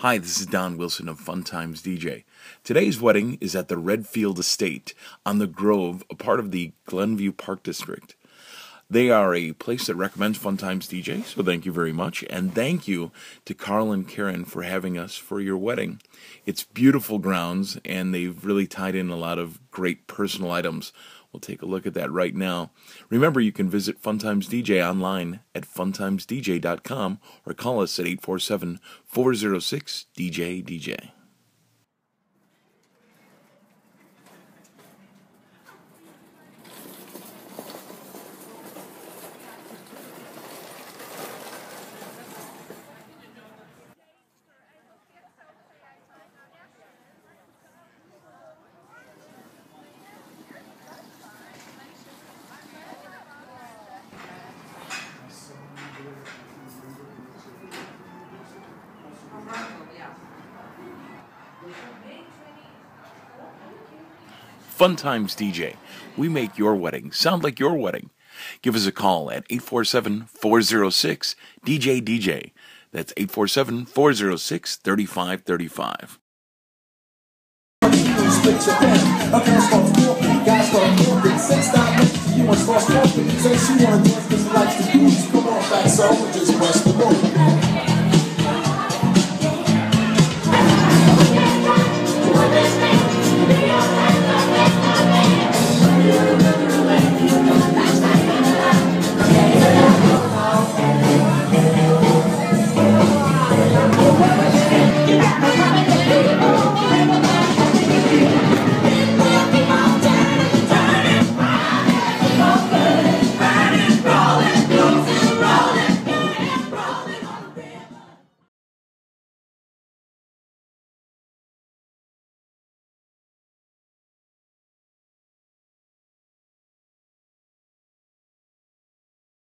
Hi, this is Don Wilson of Fun Times DJ. Today's wedding is at the Redfield Estate on the Grove, a part of the Glenview Park District. They are a place that recommends Fun Times DJ, so thank you very much. And thank you to Carl and Karen for having us for your wedding. It's beautiful grounds, and they've really tied in a lot of great personal items. We'll take a look at that right now. Remember, you can visit Funtimes DJ online at funtimesdj.com or call us at 847 406 DJ DJ. Fun Times DJ. We make your wedding sound like your wedding. Give us a call at 847 406 DJ DJ. That's 847 406 3535. You